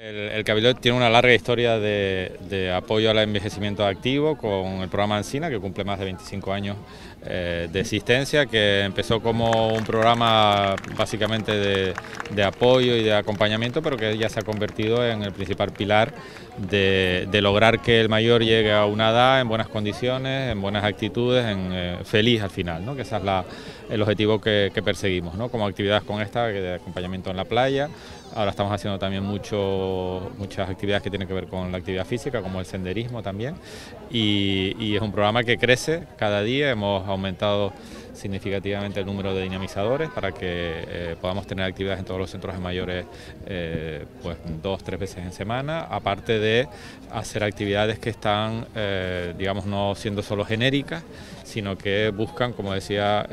El, Cabildo tiene una larga historia de, apoyo al envejecimiento activo con el programa Ancina, que cumple más de 25 años eh, de existencia, que empezó como un programa básicamente de, apoyo y de acompañamiento, pero que ya se ha convertido en el principal pilar de, lograr que el mayor llegue a una edad en buenas condiciones, en buenas actitudes, en, eh, feliz al final, ¿no? que ese es el objetivo que, perseguimos, ¿no? como actividades con esta, de acompañamiento en la playa, ahora estamos haciendo también mucho, muchas actividades que tienen que ver con la actividad física, como el senderismo también, y, es un programa que crece cada día, hemos aumentado significativamente el número de dinamizadores para que eh, podamos tener actividades en todos los centros de mayores eh, pues dos, tres veces en semana, aparte de hacer actividades que están, eh, digamos, no siendo solo genéricas, sino que buscan, como decía,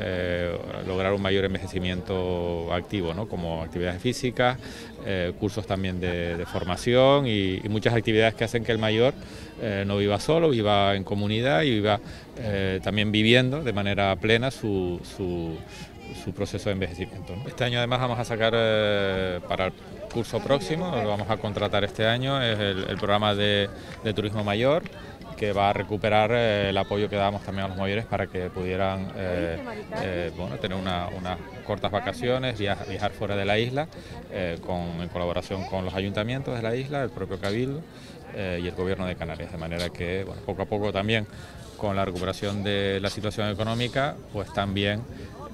lograr un mayor envejecimiento activo, ¿no? como actividades físicas, cursos también de, formación y, muchas actividades que hacen que el mayor no viva solo, viva en comunidad y viva también viviendo de manera plena su su, proceso de envejecimiento. Este año además vamos a sacar eh, para el curso próximo, lo vamos a contratar este año, es el, programa de, turismo mayor que va a recuperar eh, el apoyo que dábamos también a los mayores para que pudieran eh, tener unas cortas vacaciones, viajar, fuera de la isla, en colaboración con los ayuntamientos de la isla, el propio Cabildo y el Gobierno de Canarias, de manera que poco a poco también con la recuperación de la situación económica, pues también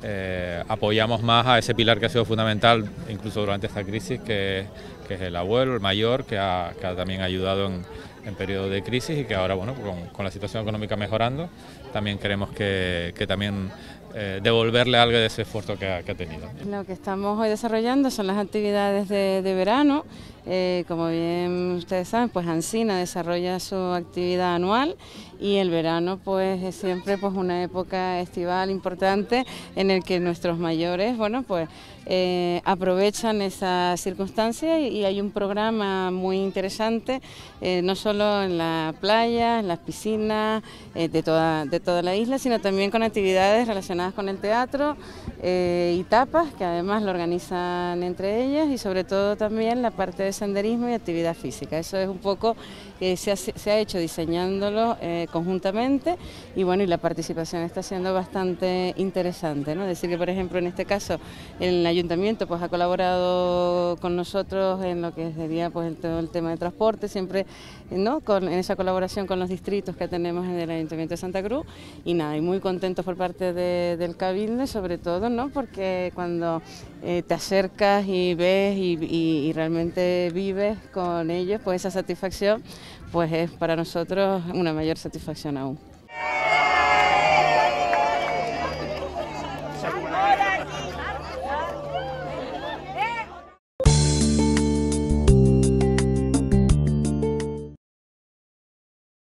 eh, apoyamos más a ese pilar que ha sido fundamental incluso durante esta crisis, que, el abuelo, el mayor, que ha, también ayudado en, en periodo de crisis y que ahora, bueno, con, la situación económica mejorando, también queremos que, también eh, devolverle algo de ese esfuerzo que ha, tenido. Lo que estamos hoy desarrollando son las actividades de, verano eh, como bien ustedes saben, pues Ancina desarrolla su actividad anual y el verano pues es siempre pues una época estival importante en el que nuestros mayores, bueno, pues eh, aprovechan esa circunstancia y, hay un programa muy interesante, eh, no solo en la playa, en las piscinas de, toda, de toda la isla, sino también con actividades relacionadas con el teatro y tapas que además lo organizan entre ellas y sobre todo también la parte de senderismo y actividad física. Eso es un poco que se ha, hecho diseñándolo eh, conjuntamente y bueno, y la participación está siendo bastante interesante, ¿no? Decir que, por ejemplo, en este caso el ayuntamiento pues ha colaborado con nosotros en lo que sería pues el, todo el tema de transporte, siempre ¿no? Con, en esa colaboración con los distritos que tenemos en el Ayuntamiento de Santa Cruz y nada, y muy contentos por parte del Cabildo, sobre todo, ¿no? Porque cuando eh, te acercas y ves y realmente vives con ellos, pues esa satisfacción pues es para nosotros una mayor satisfacción aún.